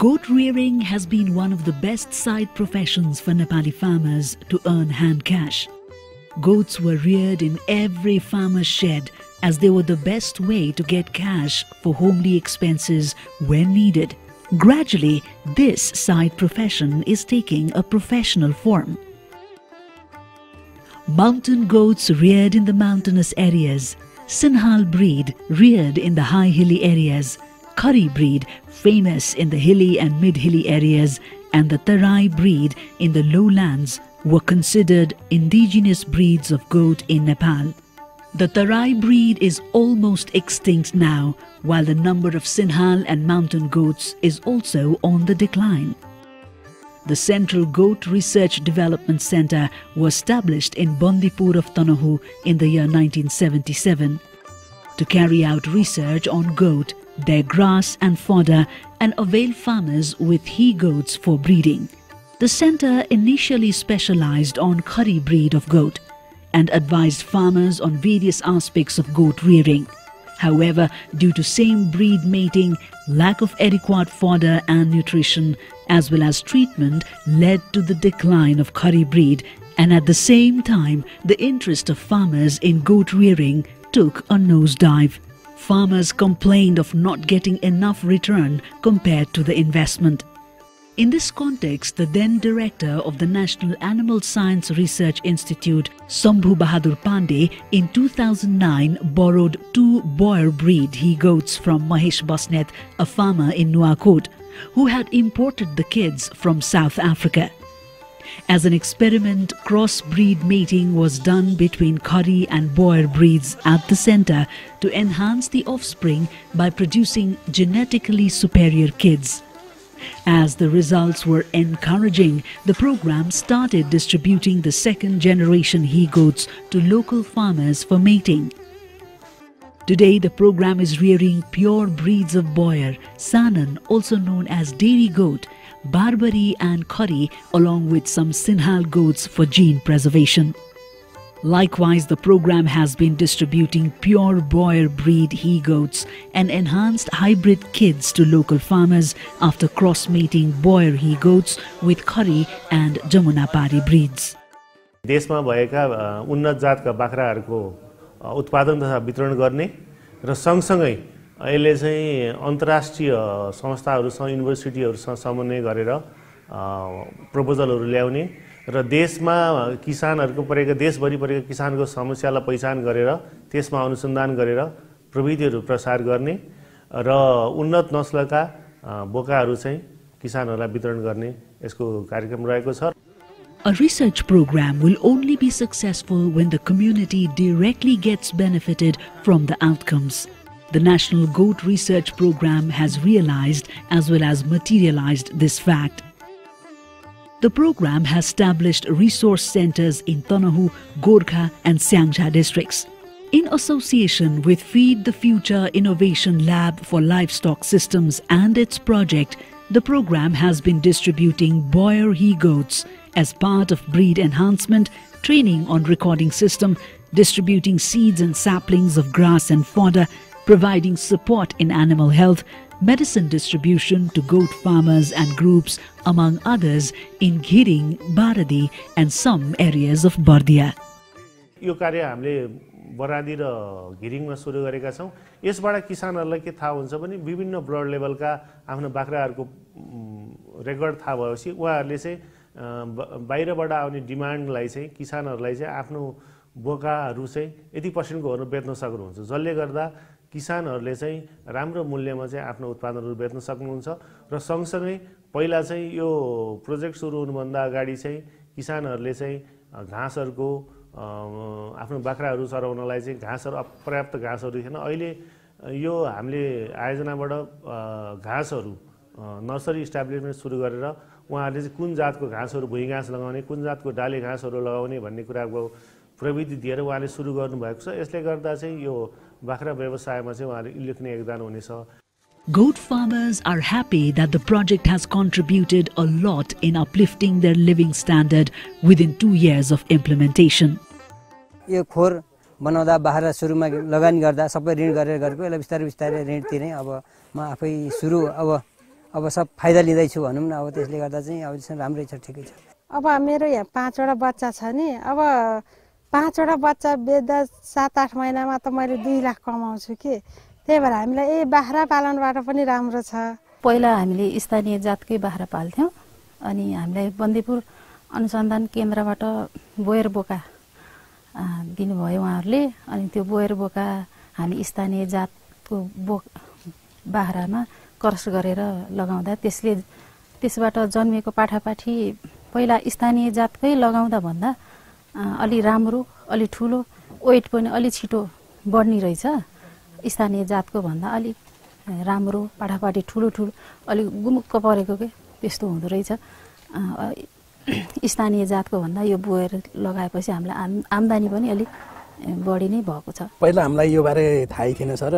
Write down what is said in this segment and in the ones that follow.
Goat rearing has been one of the best side professions for Nepali farmers to earn hand cash. Goats were reared in every farmer's shed as they were the best way to get cash for homely expenses when needed. Gradually, this side profession is taking a professional form. Mountain goats reared in the mountainous areas, Sinhal breed reared in the high hilly areas, Khari breed famous in the hilly and mid-hilly areas, and the Tarai breed in the lowlands were considered indigenous breeds of goat in Nepal. The Tarai breed is almost extinct now, while the number of Sinhal and mountain goats is also on the decline. The Central Goat Research Development Center was established in Bandipur of Tanahu in the year 1977 to carry out research on goat, their grass and fodder and avail farmers with he goats for breeding. The center initially specialized on Khari breed of goat and advised farmers on various aspects of goat rearing. However, due to same breed mating, lack of adequate fodder and nutrition, as well as treatment, led to the decline of Khari breed, and at the same time, the interest of farmers in goat rearing took a nosedive. Farmers complained of not getting enough return compared to the investment. In this context, the then director of the National Animal Science Research Institute, Sambhu Bahadur Pandey, in 2009 borrowed two Boer breed he goats from Mahesh Basnet, a farmer in Nuwakot, who had imported the kids from South Africa. As an experiment, crossbreed mating was done between Khari and Boer breeds at the center to enhance the offspring by producing genetically superior kids. As the results were encouraging, the program started distributing the second generation he goats to local farmers for mating. Today, the program is rearing pure breeds of Boer, Sanan, also known as dairy goat, Barbary and Khari, along with some Sinhal goats for gene preservation. Likewise, the program has been distributing pure Boer breed he goats and enhanced hybrid kids to local farmers after cross-mating Boer he goats with Khari and Jamunapari breeds. देशमा भएका उन्नत जातका बाख्राहरूको उत्पादन तथा वितरण गर्ने र सँगसँगै यसले चाहिँ अन्तर्राष्ट्रिय संस्थाहरूसँग युनिभर्सिटीहरूसँग समन्वय गरेर प्रपोजलहरू ल्याउने र देशमा किसानहरूको परेका देशभरि परेका किसानको समस्यालाई पहिचान गरेर त्यसमा अनुसन्धान गरेर प्रविधिहरू प्रसार गर्ने र उन्नत नस्लका बोकाहरू चाहिँ किसानहरूलाई वितरण गर्ने यसको कार्यक्रम रहेको छ A research program will only be successful when the community directly gets benefited from the outcomes. The National Goat Research Program has realized as well as materialized this fact. The program has established resource centers in Tanahu, Gorkha and Syangja districts. In association with Feed the Future Innovation Lab for Livestock Systems and its project, the program has been distributing Boyer he goats as part of breed enhancement, training on recording system, distributing seeds and saplings of grass and fodder, providing support in animal health, medicine distribution to goat farmers and groups, among others, in Giring, Baradi, and some areas of Bardia. यो कार्य हामीले बरादी र घिरिङमा सुरु गरेका छौँ यसबाट किसानहरूलाई के थाहा हुन्छ भने विभिन्न ब्लड लेभलका आफ्नो बाख्राहरूको रेकर्ड थाहा भएपछि उहाँहरूले चाहिँ बाहिरबाट आउने डिमान्डलाई चाहिँ किसानहरूलाई चाहिँ आफ्नो बोकाहरू चाहिँ यति पर्सेन्टकोहरू बेच्न सक्नुहुन्छ जसले गर्दा किसानहरूले चाहिँ राम्रो मूल्यमा चाहिँ आफ्नो उत्पादनहरू बेच्न सक्नुहुन्छ र सँगसँगै पहिला चाहिँ यो प्रोजेक्ट सुरु हुनुभन्दा अगाडि चाहिँ किसानहरूले चाहिँ घाँसहरूको आफ्नो बाख्राहरू चराउनलाई चाहिँ घाँसहरू अपर्याप्त घाँसहरू थिएन अहिले यो हामीले आयोजनाबाट घाँसहरू नर्सरी इस्टाब्लिसमेन्ट सुरु गरेर उहाँहरूले चाहिँ कुन जातको घाँसहरू भुइँ घाँस लगाउने कुन जातको डाले घाँसहरू लगाउने भन्ने कुराको प्रविधि दिएर उहाँले सुरु गर्नुभएको छ। यसले गर्दा चाहिँ यो बाख्रा व्यवसायमा चाहिँ उहाँले उल्लेखनीय योगदान हुनेछ Goat farmers are happy that the project has contributed a lot in uplifting their living standard within two years of implementation. यो खोर बनाउँदा बाख्रा सुरुमा लगानी गर्दा सबै ऋण गरेर गरेको यसलाई बिस्तारै बिस्तारै ऋण तिरेँ अब म आफै सुरु अब अब सब फाइदा लिँदैछु भनौँ न अब त्यसले गर्दा चाहिँ अब चाहिँ राम्रै छ ठिकै छ अब मेरो यहाँ पाँचवटा बच्चा छ नि अब पाँचवटा बच्चा बेच्दा सात आठ महिनामा त मैले दुई लाख कमाउँछु कि। त्यही भएर हामीलाई ए बाख्रा पालनबाट पनि राम्रो छ। पहिला हामीले स्थानीय जातकै बाख्रा पाल्थ्यौँ अनि हामीलाई बन्दीपुर अनुसन्धान केन्द्रबाट बोयर बोका दिनुभयो उहाँहरूले। अनि त्यो बोयर बोका हामी स्थानीय जातको बो बाख्रामा क्रस गरेर लगाउँदा त्यसले त्यसबाट जन्मिएको पाठापाठी पहिला स्थानीय जातकै लगाउँदा भन्दा अलि राम्रो अलि ठुलो वेट पनि अलि छिटो बढ्ने रहेछ। स्थानीय जातको भन्दा अलिक राम्रो पाठापाठी ठुलो ठुलो अलिक गुमुक्क परेको के? त्यस्तो हुँदो रहेछ। स्थानीय जातको भन्दा यो बोएर लगाएपछि हामीलाई आम आम्दानी पनि अलिक बढी नै भएको छ। पहिला हामीलाई यो बारे थाहै थिएन सर।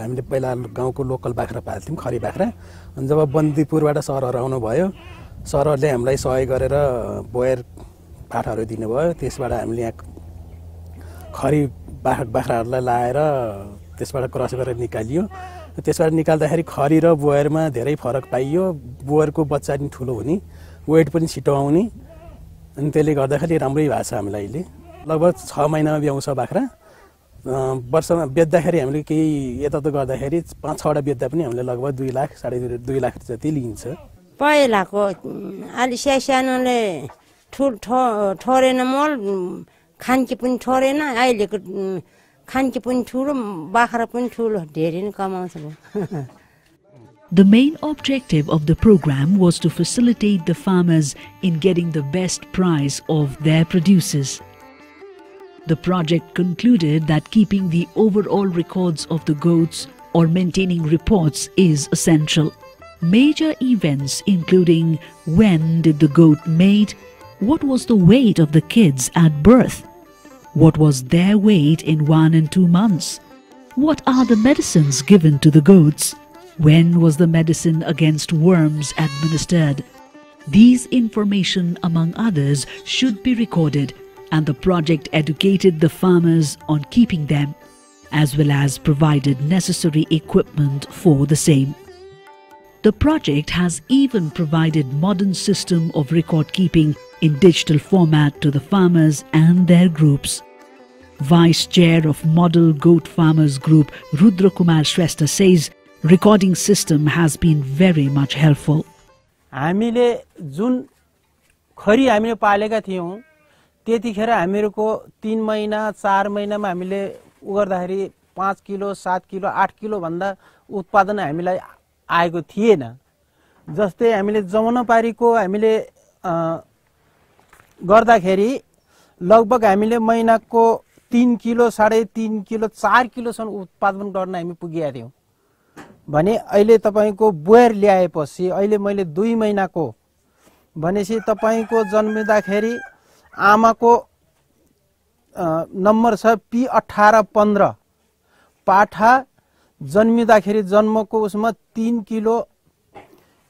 हामीले पहिला गाउँको लोकल बाख्रा पाल्थ्यौँ खरी बाख्रा। अनि जब बन्दीपुरबाट सरहरू आउनुभयो सरहरूले हामीलाई सहयोग गरेर बोयर पाठाहरू दिनुभयो। त्यसबाट हामीले यहाँ खरी बाख्रा बाख्राहरूलाई लाएर त्यसबाट क्रस गरेर निकालियो। त्यसबाट निकाल्दाखेरि खरी र बोयरमा धेरै फरक पाइयो। बोयरको बच्चा पनि ठुलो हुने वेट पनि छिटो आउने। अनि त्यसले गर्दाखेरि राम्रै भएको छ हामीलाई अहिले। लगभग छ महिनामा ब्याउँछ बाख्रा। वर्षमा बेच्दाखेरि हामीले केही यताउता गर्दाखेरि पाँच छवटा बेच्दा पनि हामीले लगभग दुई लाख साढे दुई- लाख जति लिन्छ। पहिलाको अलि सानोले ठोरेन मल खान्की पनि ठोरेन अहिलेको उम्, खान्की पनि ठुलो बाख्रा पनि ठुलो धेरै नै कमाउँछ भयो The main objective of the program was to facilitate the farmers in getting the best price of their produces. The project concluded that keeping the overall records of the goats or maintaining reports is essential. Major events including when did the goat mate, what was the weight of the kids at birth, what was their weight in one and two months, what are the medicines given to the goats, when was the medicine against worms administered. These information, among others, should be recorded, and the project educated the farmers on keeping them, as well as provided necessary equipment for the same. The project has even provided modern system of record keeping in digital format to the farmers and their groups. Vice Chair of Model Goat Farmers Group Rudra Kumar Shrestha says recording system has been very much helpful. हामीले जुन खरी हामीले पालेका थियौँ त्यतिखेर हामीहरूको तिन महिना चार महिनामा हामीले उ गर्दाखेरि पाँच किलो सात किलो आठ किलोभन्दा उत्पादन हामीलाई आएको थिएन जस्तै हामीले जमुनापारीको हामीले गर्दाखेरि लगभग हामीले महिनाको तिन किलो साढे तिन किलो चार किलोसम्म उत्पादन गर्न हामी पुगेका थियौँ भने अहिले तपाईँको बोयर ल्याएपछि अहिले मैले दुई महिनाको भनेपछि तपाईँको जन्मिँदाखेरि आमाको नम्बर छ पी अठार पन्ध्र। पाठा जन्मिँदाखेरि जन्मको उसमा तिन किलो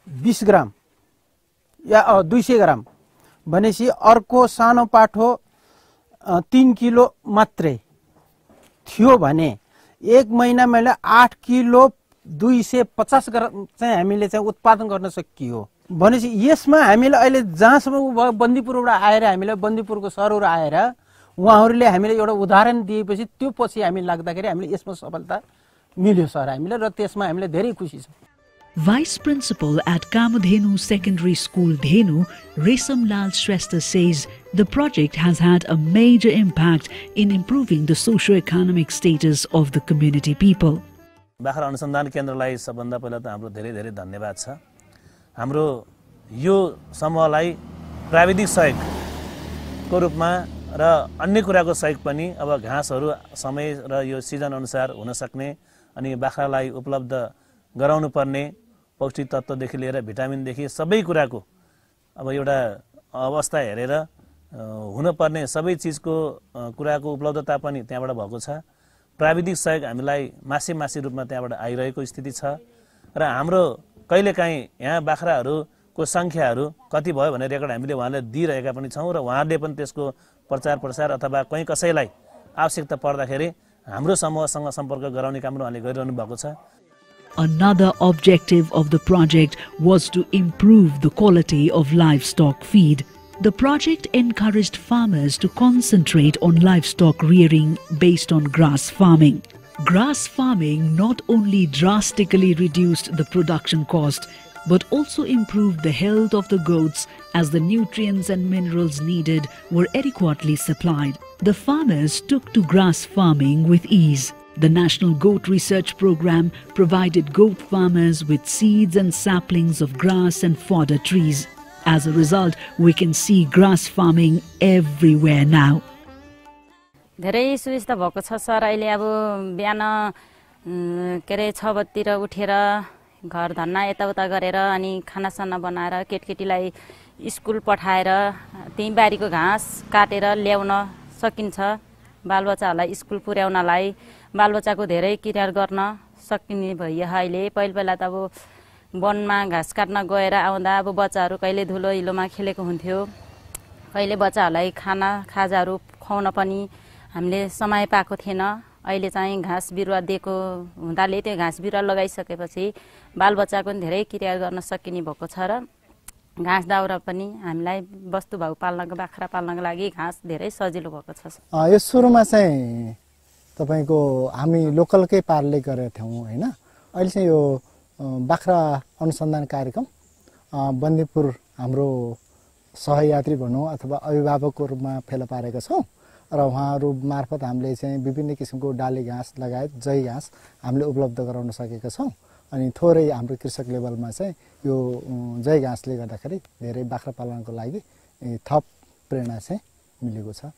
बिस ग्राम या दुई सय ग्राम। भनेपछि अर्को सानो पाठो तिन किलो मात्रै थियो भने एक महिना मैले आठ किलो दुई सय पचास ग्राम चाहिँ हामीले चाहिँ उत्पादन गर्न सकियो। भनेपछि यसमा हामीले अहिले जहाँसम्म बन्दीपुरबाट आएर हामीलाई बन्दीपुरको सरहरू आएर उहाँहरूले हामीले एउटा उदाहरण दिएपछि त्यो पछि हामी लाग्दाखेरि हामीले यसमा सफलता मिल्यो सर हामीलाई र त्यसमा हामीलाई धेरै खुसी छ। Vice Principal at Kamadhenu Secondary School Dhenu, Resam Lal Shrestha says the project has had a major impact in improving the socio-economic status of the community people. बाख्रा अनुसन्धान केन्द्रलाई सबभन्दा पहिला त हाम्रो धेरै धेरै धन्यवाद छ हाम्रो यो समूहलाई प्राविधिक सहयोगको रूपमा र अन्य कुराको सहयोग पनि अब घाँसहरू समय र यो सिजन अनुसार हुन सक्ने अनि बाख्रालाई उपलब्ध गराउनु पर्ने पौष्टिक तत्त्वदेखि लिएर भिटामिनदेखि सबै कुराको अब एउटा अवस्था हेरेर हुनपर्ने सबै चिजको कुराको उपलब्धता पनि त्यहाँबाट भएको छ। प्राविधिक सहयोग हामीलाई मासे मासी रूपमा त्यहाँबाट आइरहेको स्थिति छ र हाम्रो कहिलेकाहीँ यहाँ बाख्राहरूको सङ्ख्याहरू कति भयो भन्ने रेकर्ड हामीले उहाँलाई दिइरहेका पनि छौँ र उहाँहरूले पनि त्यसको प्रचार प्रसार अथवा कहीँ कसैलाई आवश्यकता पर्दाखेरि हाम्रो समूहसँग सम्पर्क गराउने काम उहाँले गरिरहनु भएको छ। Another objective of the project was to improve the quality of livestock feed. The project encouraged farmers to concentrate on livestock rearing based on grass farming. Grass farming not only drastically reduced the production cost but also improved the health of the goats as the nutrients and minerals needed were adequately supplied. The farmers took to grass farming with ease. The National Goat Research Program provided goat farmers with seeds and saplings of grass and fodder trees. As a result, we can see grass farming everywhere now. धेरै सुविस्ता भएको छ sir अहिले अब बिहान के अरे छ बजीतिर उठेर घर धन्ना यताउता गरेर अनि खानासाना बनाएर केटकेटीलाई स्कुल पठाएर त्यहीँ बारीको घाँस काटेर ल्याउन सकिन्छ बालबच्चाहरूलाई स्कुल पुर्याउनलाई बालबच्चाको धेरै केयर गर्न सकिने भइयो अहिले पहिला पहिला त अब वनमा घाँस काट्न गएर आउँदा अब बच्चाहरू कहिले धुलो हिलोमा खेलेको हुन्थ्यो। कहिले बच्चाहरूलाई खाना खाजाहरू खुवाउन पनि हामीले समय पाएको थिएन। अहिले चाहिँ घाँस बिरुवा दिएको हुँदाले त्यो घाँस बिरुवा लगाइसकेपछि बालबच्चाको पनि धेरै क्रिया गर्न सकिने भएको छ र घाँस दाउरा पनि हामीलाई वस्तुभाउ पाल्नको बाख्रा पाल्नको लागि घाँस धेरै सजिलो भएको छ यो सुरुमा चाहिँ तपाईँको हामी लोकलकै पारले गरेका थियौँ होइन? अहिले चाहिँ यो बाख्रा अनुसन्धान कार्यक्रम बन्दीपुर हाम्रो सहयात्री भनौँ अथवा अभिभावकको रूपमा फेला पारेका छौँ र उहाँहरू मार्फत हामीले चाहिँ विभिन्न किसिमको डाली घाँस लगायत जै घाँस हामीले उपलब्ध गराउन सकेका छौँ। अनि थोरै हाम्रो कृषक लेभलमा चाहिँ यो जै घाँसले गर्दाखेरि धेरै बाख्रा पालनको लागि थप प्रेरणा चाहिँ मिलेको छ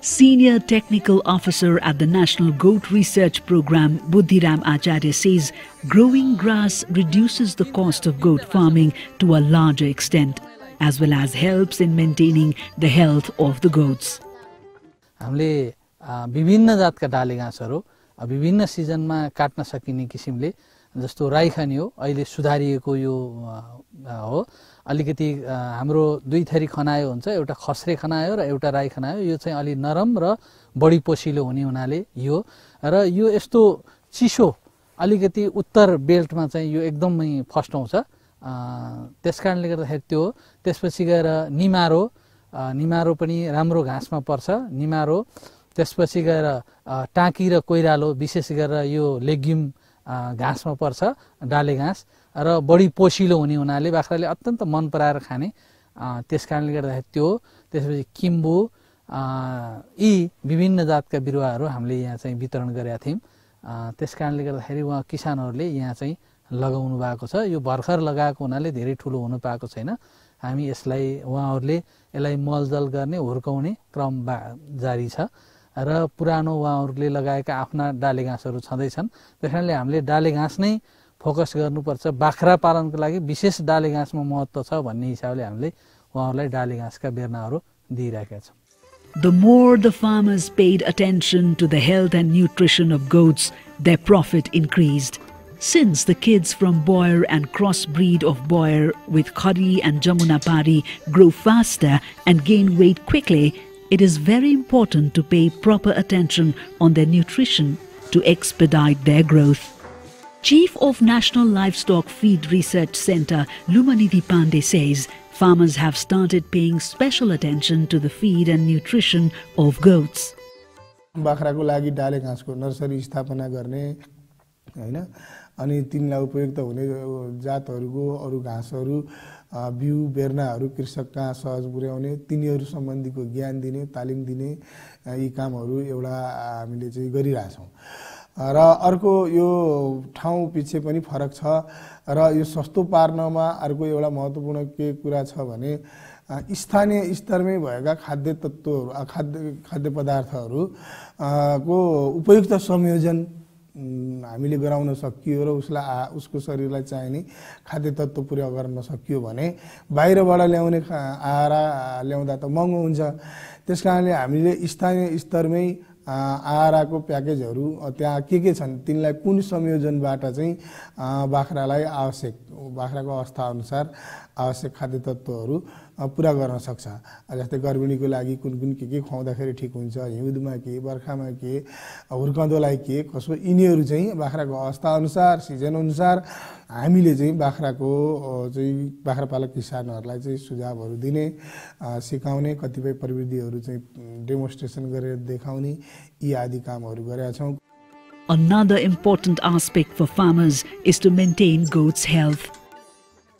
Senior Technical Officer at the National Goat Research Program, Buddhiram Acharya says growing grass reduces the cost of goat farming to a larger extent, as well as helps in maintaining the health of the goats. हामीले विभिन्न जातका डाले घाँसहरू विभिन्न सिजनमा काट्न सकिने किसिमले जस्तो राई हो अहिले सुधारिएको यो हो। अलिकति हाम्रो दुई थरी खनायो हुन्छ एउटा खस्रे खनायो र एउटा राई खनायो। यो चाहिँ अलि नरम र बढी पोसिलो हुने हुनाले यो। र यो यस्तो चिसो अलिकति उत्तर बेल्टमा चाहिँ यो एकदमै फस्टाउँछ त्यस कारणले गर्दाखेरि त्यो त्यसपछि गएर निमारो निमारो पनि राम्रो घाँसमा पर्छ। निमारो त्यसपछि गएर टाँकी र कोइरालो विशेष गरेर यो लेग्युम घाँसमा पर्छ डाले घाँस र बढी पोसिलो हुने हुनाले बाख्राले अत्यन्त मन पराएर खाने त्यस कारणले गर्दाखेरि त्यो त्यसपछि किम्बु यी विभिन्न जातका बिरुवाहरू हामीले यहाँ चाहिँ वितरण गरेका थियौँ। त्यस कारणले गर्दाखेरि उहाँ किसानहरूले यहाँ चाहिँ लगाउनु भएको छ। यो भर्खर लगाएको हुनाले धेरै ठुलो हुनु पाएको छैन। हामी यसलाई उहाँहरूले यसलाई मलजल गर्ने हुर्काउने क्रम जारी छ। र पुरानो उहाँहरूले लगाएका आफ्ना डाले घाँसहरू छँदैछन् त्यस कारणले हामीले डाले घाँस नै फोकस गर्नुपर्छ बाख्रा पालनको लागि विशेष डाले घाँसमा महत्त्व छ भन्ने हिसाबले हामीले उहाँहरूलाई डाले घाँसका बेर्नाहरू दिइरहेका छौँ The more the farmers paid attention to the health and nutrition of goats, their profit increased. Since the kids from Boyer and crossbreed of Boyer with Khari and Jamunapari grow faster and gain weight quickly, it is very important to pay proper attention on their nutrition to expedite their growth. Chief of National Livestock Feed Research Center, Lumanidhi Pandey says farmers have started paying special attention to the feed and nutrition of goats. बाख्राको लागि डाले घाँसको nursery स्थापना गर्ने होइन अनि तिनलाई उपयुक्त हुने जातहरूको अरू घाँसहरू बिउ बेर्नाहरू कृषक कहाँ सहज पुर्याउने तिनीहरू सम्बन्धीको ज्ञान दिने तालिम दिने यी कामहरू एउटा हामीले चाहिँ गरिरहेछौँ। र अर्को यो ठाउँ पछि पनि फरक छ र यो सस्तो पार्नमा अर्को एउटा महत्त्वपूर्ण के कुरा छ भने स्थानीय स्तरमै भएका खाद्य तत्त्वहरू खाद्य खाद्य पदार्थहरू को उपयुक्त संयोजन हामीले गराउन सकियो र उसलाई आ उसको शरीरलाई चाहिने खाद्य तत्त्व पुर्याउ गर्न सकियो भने बाहिरबाट ल्याउने आएर ल्याउँदा त महँगो हुन्छ। त्यस कारणले हामीले स्थानीय स्तरमै आहाराको प्याकेजहरू त्यहाँ के के छन् तिनलाई कुन संयोजनबाट चाहिँ बाख्रालाई आवश्यक बाख्राको अवस्था अनुसार आवश्यक खाद्य तत्त्वहरू पुरा गर्न सक्छ जस्तै गर्भिणीको लागि कुन कुन के के खुवाउँदाखेरि ठिक हुन्छ हिउँदमा के बर्खामा के हुर्काउँदोलाई के कसो यिनीहरू चाहिँ बाख्राको अवस्था अनुसार सिजन अनुसार हामीले चाहिँ बाख्राको चाहिँ बाख्रा पालक किसानहरूलाई चाहिँ सुझावहरू दिने सिकाउने कतिपय प्रविधिहरू चाहिँ डेमोन्स्ट्रेसन गरेर देखाउने यी आदि कामहरू गरेका छौँ Another important aspect for farmers is to maintain goats' health.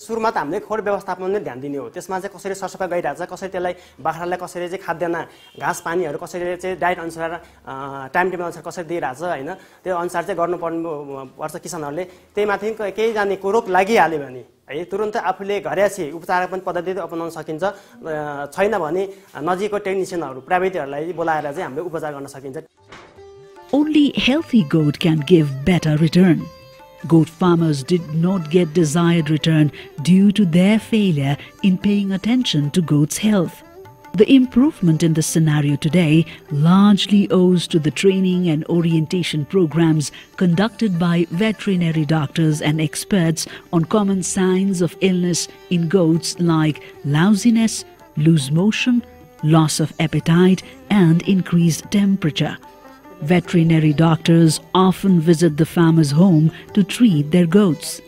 सुरुमा त हामीले खोर व्यवस्थापन नै ध्यान दिने हो। त्यसमा चाहिँ कसरी सरसफाइ गरिरहेको छ कसरी त्यसलाई बाख्रालाई कसरी चाहिँ खाद्यान्न घाँस पानीहरू कसरी चाहिँ डाइट अनुसार टाइम टेबल अनुसार कसरी दिइरहेछ होइन? त्यो अनुसार चाहिँ गर्नुपर्ने पर्छ किसानहरूले। त्यही माथि केही जाने रोग लागिहाल्यो भने है तुरन्त आफूले घरेसी उपचार पनि पद्धति अपनाउन सकिन्छ। छैन भने नजिकको टेक्निसियनहरू प्राइभेटहरूलाई बोलाएर चाहिँ हामीले उपचार गर्न सकिन्छ। Only healthy goat can give better return. Goat farmers did not get desired return due to their failure in paying attention to goats' health. The improvement in the scenario today largely owes to the training and orientation programs conducted by veterinary doctors and experts on common signs of illness in goats like lousiness, loose motion, loss of appetite, and increased temperature. Veterinary doctors often visit the farmer's home to treat their goats.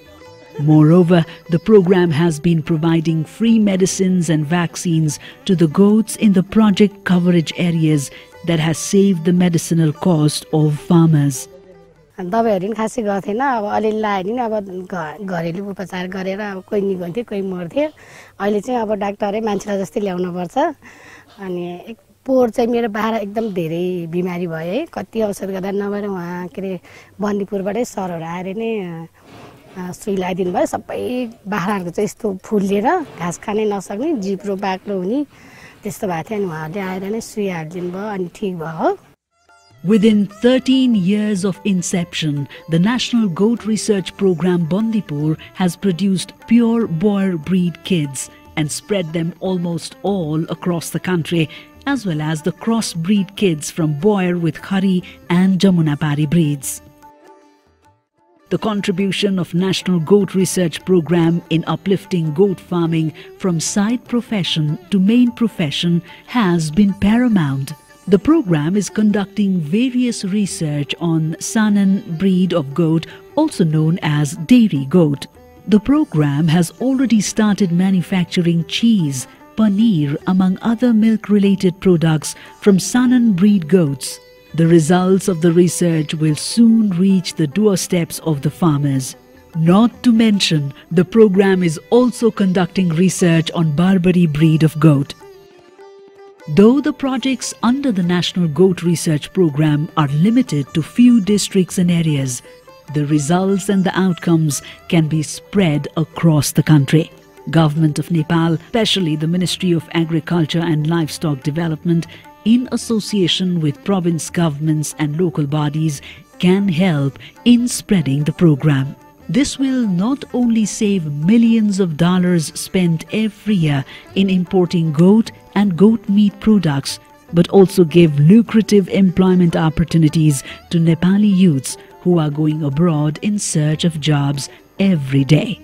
Moreover, the program has been providing free medicines and vaccines to the goats in the project coverage areas that has saved the medicinal cost of farmers. दबाईहरू पनि खासै गर्थेन अब अलिअलि लगायो भने अब घरेलु उपचार गरेर अब कोही निगन्थ्यो कोही मर्थ्यो अहिले चाहिँ अब डाक्टरै मान्छेलाई जस्तै ल्याउनुपर्छ अनि पोहोर चाहिँ मेरो बाह्र एकदम धेरै बिमारी भयो है कति औषध गर्दा नभएर उहाँ के अरे बन्दीपुरबाटै सरहरू आएर नै सुई लगाइदिनु भयो। सबै बाख्राहरूको चाहिँ यस्तो फुलिएर घाँस खानै नसक्ने जिब्रो बाक्लो हुने त्यस्तो भएको थियो। अनि उहाँहरूले आएर नै सुई हालिदिनु भयो अनि ठिक भयो Within 13 years of inception, the National Goat Research Program Bandipur has produced pure boer breed kids and spread them almost all across the country as well as the crossbreed kids from Boer with Hari and Jamunapari breeds. The contribution of National Goat Research Program in uplifting goat farming from side profession to main profession has been paramount. The program is conducting various research on Sanan breed of goat, also known as dairy goat. The program has already started manufacturing cheese, paneer among other milk-related products from Sanan breed goats. The results of the research will soon reach the doorsteps of the farmers. Not to mention, the program is also conducting research on Barbary breed of goat. Though the projects under the National Goat Research Program are limited to few districts and areas, the results and the outcomes can be spread across the country. Government of Nepal, especially the Ministry of Agriculture and Livestock Development, in association with province governments and local bodies, can help in spreading the program. This will not only save millions of dollars spent every year in importing goat and goat meat products, but also give lucrative employment opportunities to Nepali youths who are going abroad in search of jobs every day.